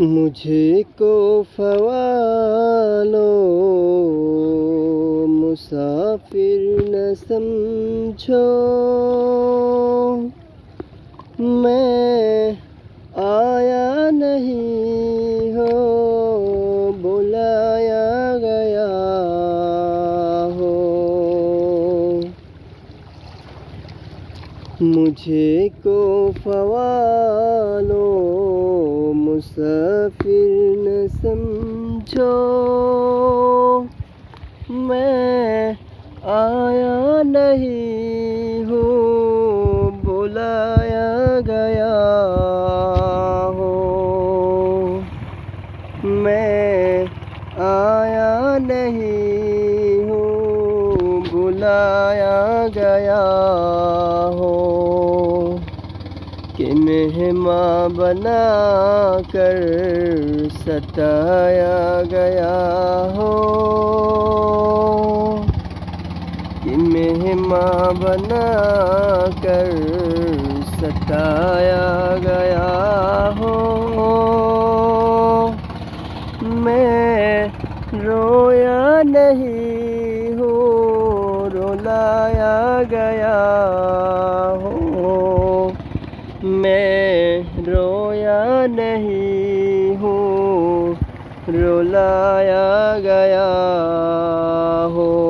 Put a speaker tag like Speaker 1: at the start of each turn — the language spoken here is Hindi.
Speaker 1: मुझे को फवालो, मुसाफिर न समझो। मैं आया नहीं हो, बुलाया गया हो। मुझे को फवालो मुसाफिर न समझो। मैं आया नहीं हूँ, बुलाया गया हो। मैं आया नहीं हूँ, बुलाया गया कि मेहमा बना कर सताया गया हो। कि मेहमा बना कर सताया गया हो। मैं रोया नहीं हूँ, रुलाया गया हो मैं रोया नहीं हूँ रुलाया गया हो।